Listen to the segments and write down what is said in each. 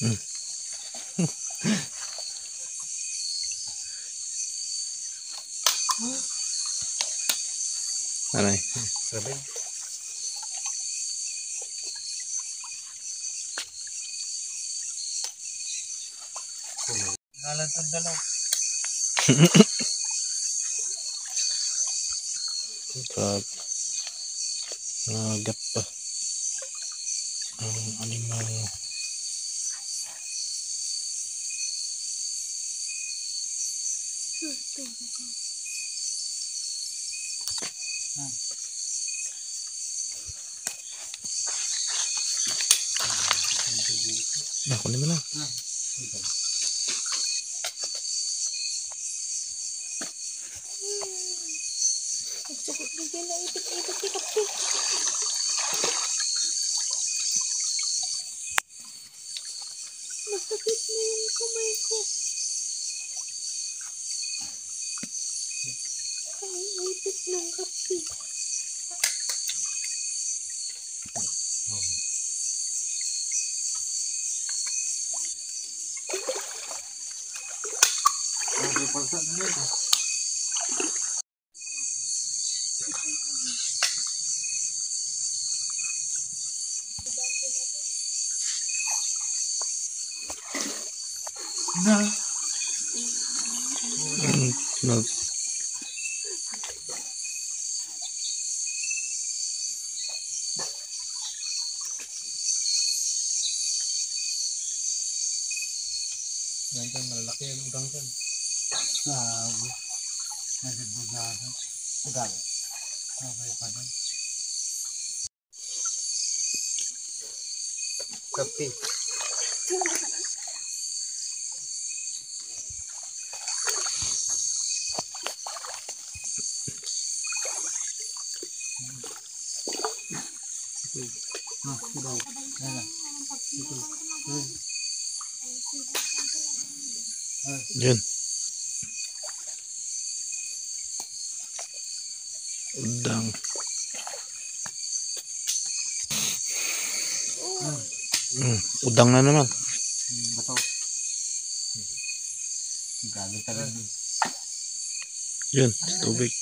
ừ. à này Hãy subscribe cho kênh Ghiền Mì Gõ Để không bỏ Pag nagat pa ang animal. Ako naman na. Nagsukot na dyan na ipit-ipit si Kapi. Masakit na yung kamay ko. Ang ipit ng Kapi. Sabi pa sa nito. Na. Nag Yan dyan, malalaki yung udang dyan. Sabi. Nasibugado. Bugado. Okay pa dyan. Kapi. Ah, daw. Ayan. Ito. Ayan. Yun. Udang. Mm, udang na naman. Bato. Gago talaga. Yun, tubig.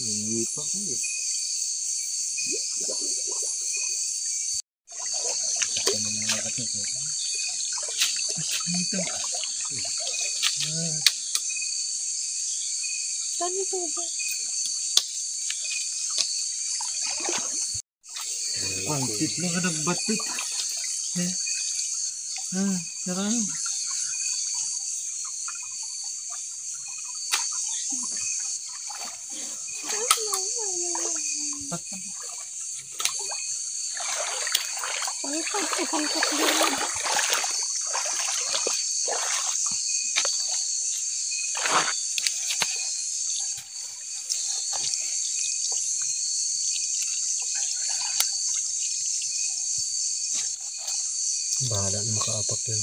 Ngipak kan ya. Dito. Tani po ba? Sarang. Pangkat, pangkat din. Bahala na makaapak yun.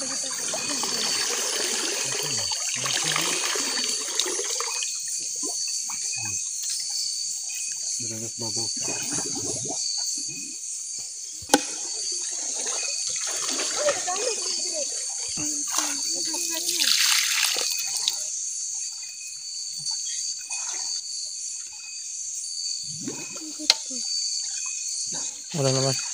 Meragas babaw. Wala naman.